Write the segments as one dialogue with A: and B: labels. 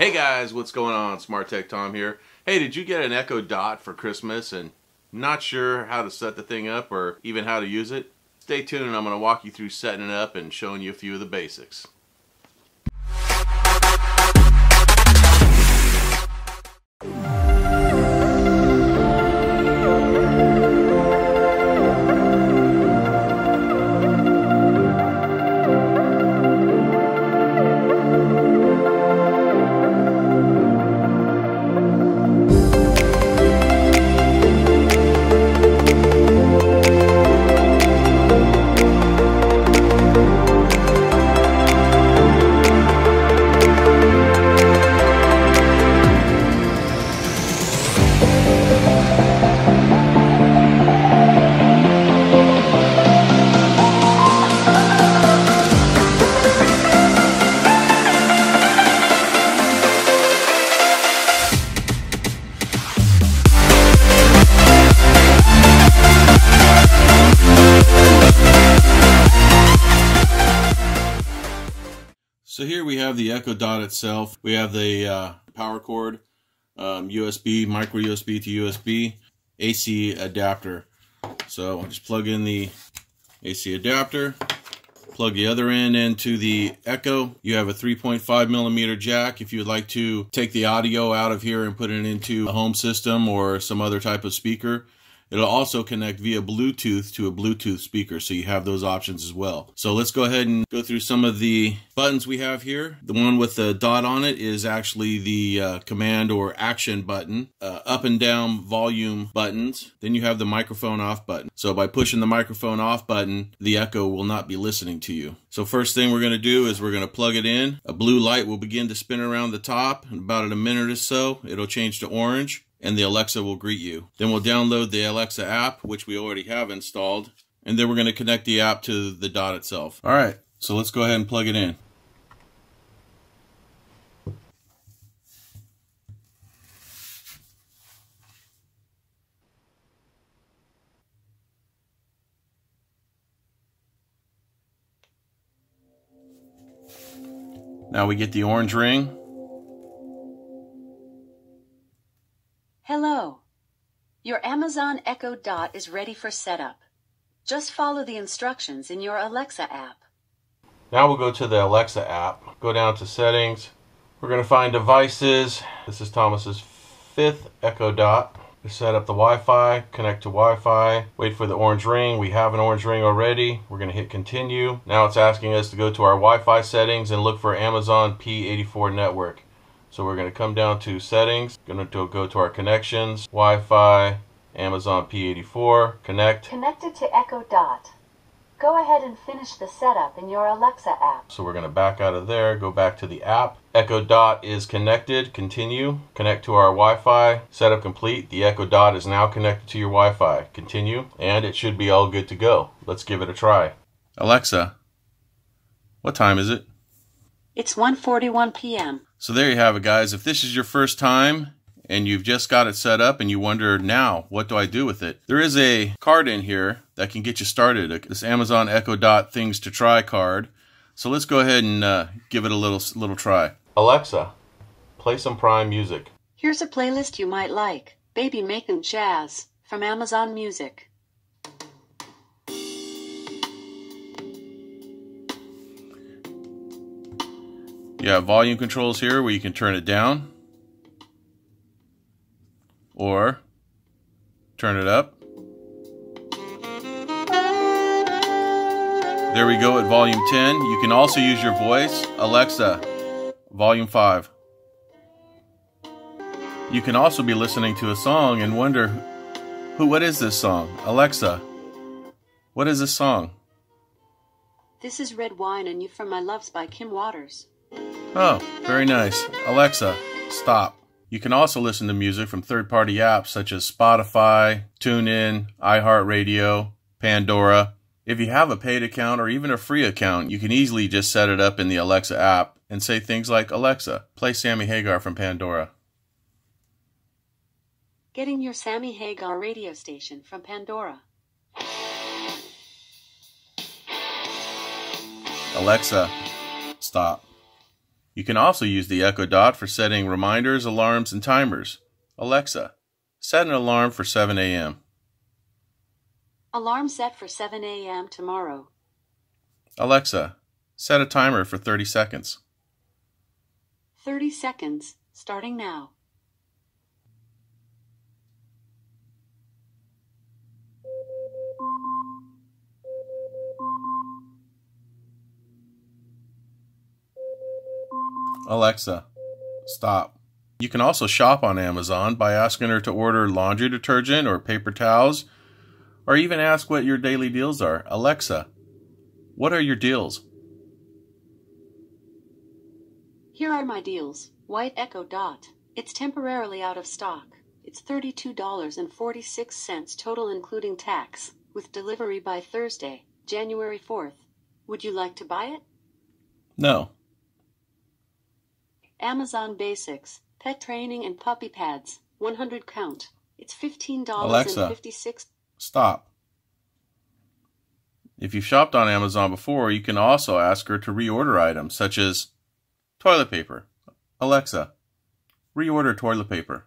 A: Hey guys, what's going on? Smart Tech Tom here. Hey, did you get an Echo Dot for Christmas and not sure how to set the thing up or even how to use it? Stay tuned and I'm going to walk you through setting it up and showing you a few of the basics. Have the Echo Dot itself. We have the uh, power cord, um, USB, micro USB to USB, AC adapter. So just plug in the AC adapter, plug the other end into the Echo. You have a 3.5 millimeter jack if you would like to take the audio out of here and put it into a home system or some other type of speaker. It'll also connect via Bluetooth to a Bluetooth speaker, so you have those options as well. So let's go ahead and go through some of the buttons we have here. The one with the dot on it is actually the uh, command or action button. Uh, up and down volume buttons. Then you have the microphone off button. So by pushing the microphone off button, the Echo will not be listening to you. So first thing we're going to do is we're going to plug it in. A blue light will begin to spin around the top. In about a minute or so, it'll change to orange and the Alexa will greet you. Then we'll download the Alexa app, which we already have installed, and then we're going to connect the app to the dot itself. All right, so let's go ahead and plug it in. Now we get the orange ring.
B: Hello. Your Amazon Echo Dot is ready for setup. Just follow the instructions in your Alexa app.
A: Now we'll go to the Alexa app, go down to settings. We're going to find devices. This is Thomas's fifth Echo Dot. We set up the Wi-Fi, connect to Wi-Fi, wait for the orange ring. We have an orange ring already. We're going to hit continue. Now it's asking us to go to our Wi-Fi settings and look for Amazon P84 network. So we're going to come down to settings, going to go to our connections, Wi-Fi, Amazon P84, connect.
B: Connected to Echo Dot. Go ahead and finish the setup in your Alexa app.
A: So we're going to back out of there, go back to the app. Echo Dot is connected, continue, connect to our Wi-Fi, setup complete. The Echo Dot is now connected to your Wi-Fi, continue, and it should be all good to go. Let's give it a try. Alexa, what time is it?
B: It's 1:41 p.m.
A: So there you have it, guys. If this is your first time and you've just got it set up and you wonder now, what do I do with it? There is a card in here that can get you started. This Amazon Echo Dot Things to Try card. So let's go ahead and uh, give it a little little try. Alexa, play some Prime music.
B: Here's a playlist you might like. Baby Making Jazz from Amazon Music.
A: You have volume controls here where you can turn it down or turn it up. There we go at volume 10. You can also use your voice. Alexa, volume 5. You can also be listening to a song and wonder, who what is this song? Alexa, what is this song?
B: This is Red Wine and You From My Loves by Kim Waters.
A: Oh, very nice. Alexa, stop. You can also listen to music from third party apps such as Spotify, TuneIn, iHeartRadio, Pandora. If you have a paid account or even a free account, you can easily just set it up in the Alexa app and say things like Alexa, play Sammy Hagar from Pandora.
B: Getting your Sammy Hagar radio station from Pandora.
A: Alexa, stop. You can also use the Echo Dot for setting reminders, alarms, and timers. Alexa, set an alarm for 7 a.m.
B: Alarm set for 7 a.m. tomorrow.
A: Alexa, set a timer for 30 seconds.
B: 30 seconds, starting now.
A: Alexa, stop. You can also shop on Amazon by asking her to order laundry detergent or paper towels, or even ask what your daily deals are. Alexa, what are your deals?
B: Here are my deals. White Echo Dot. It's temporarily out of stock. It's $32.46 total including tax, with delivery by Thursday, January 4th. Would you like to buy it?
A: No.
B: Amazon Basics, pet training and puppy pads, 100 count. It's $15.56.
A: Stop. If you've shopped on Amazon before, you can also ask her to reorder items such as toilet paper. Alexa, reorder toilet paper.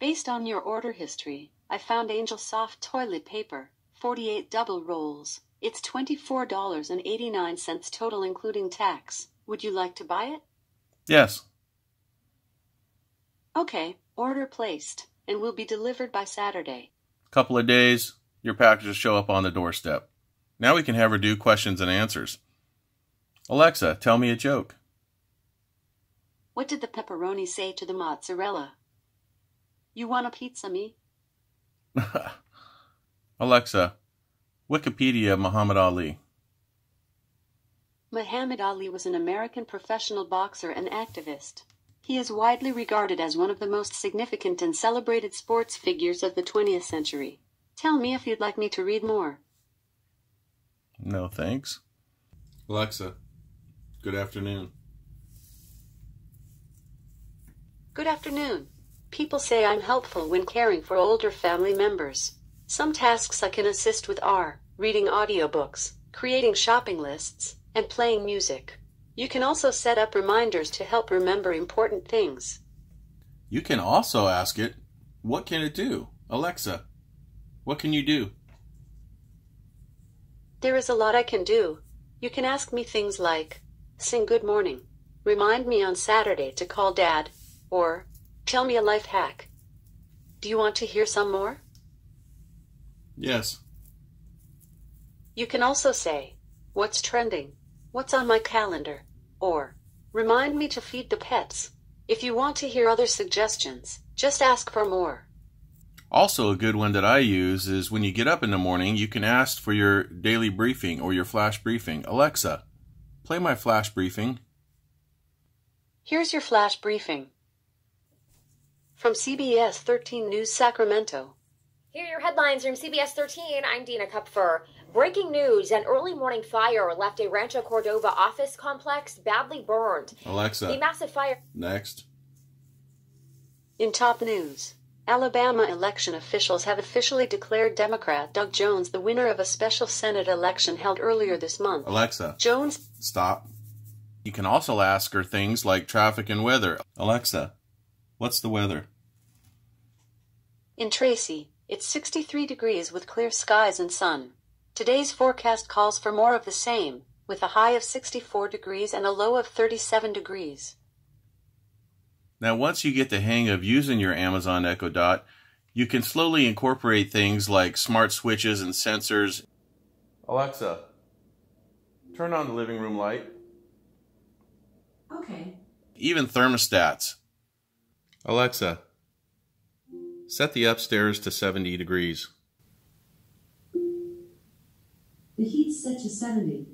B: Based on your order history, I found Angel Soft toilet paper, 48 double rolls. It's $24.89 total including tax. Would you like to buy it?
A: Yes.
B: Okay, order placed, and will be delivered by Saturday.
A: Couple of days, your package will show up on the doorstep. Now we can have her do questions and answers. Alexa, tell me a joke.
B: What did the pepperoni say to the mozzarella? You want a pizza, me?
A: Alexa, Wikipedia Muhammad Ali.
B: Muhammad Ali was an American professional boxer and activist. He is widely regarded as one of the most significant and celebrated sports figures of the 20th century. Tell me if you'd like me to read more.
A: No thanks. Alexa, good afternoon.
B: Good afternoon. People say I'm helpful when caring for older family members. Some tasks I can assist with are reading audiobooks, creating shopping lists, and playing music. You can also set up reminders to help remember important things.
A: You can also ask it, what can it do? Alexa, what can you do?
B: There is a lot I can do. You can ask me things like sing good morning, remind me on Saturday to call dad, or tell me a life hack. Do you want to hear some more?
A: Yes.
B: You can also say, What's trending? What's on my calendar? Or, Remind me to feed the pets. If you want to hear other suggestions, just ask for more.
A: Also, a good one that I use is when you get up in the morning, you can ask for your daily briefing or your flash briefing. Alexa, play my flash briefing.
B: Here's your flash briefing. From CBS 13 News Sacramento.
C: Here are your headlines from CBS 13. I'm Dina Kupfer. Breaking news an early morning fire left a Rancho Cordova office complex badly burned.
A: Alexa,
C: The massive fire.
A: next.
B: In top news, Alabama election officials have officially declared Democrat Doug Jones the winner of a special Senate election held earlier this month.
A: Alexa,
B: Jones
A: stop. You can also ask her things like traffic and weather. Alexa, what's the weather?
B: in Tracy, it's 63 degrees with clear skies and sun. Today's forecast calls for more of the same, with a high of 64 degrees and a low of 37 degrees.
A: Now, once you get the hang of using your Amazon Echo Dot, you can slowly incorporate things like smart switches and sensors. Alexa, turn on the living room light.
B: Okay.
A: Even thermostats. Alexa, set the upstairs to 70 degrees.
D: The heat's set to 70.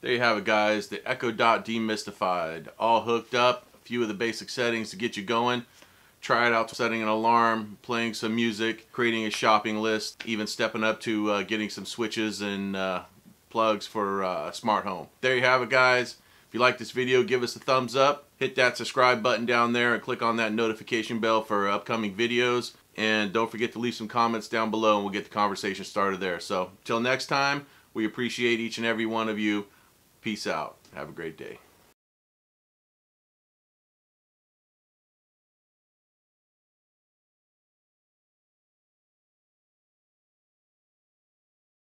A: There you have it, guys. The Echo Dot demystified. All hooked up. A few of the basic settings to get you going. Try it out setting an alarm, playing some music, creating a shopping list, even stepping up to uh, getting some switches and uh, plugs for uh, smart home. There you have it, guys. If you like this video, give us a thumbs up. Hit that subscribe button down there and click on that notification bell for upcoming videos. And don't forget to leave some comments down below and we'll get the conversation started there. So, till next time, we appreciate each and every one of you. Peace out. Have a great day.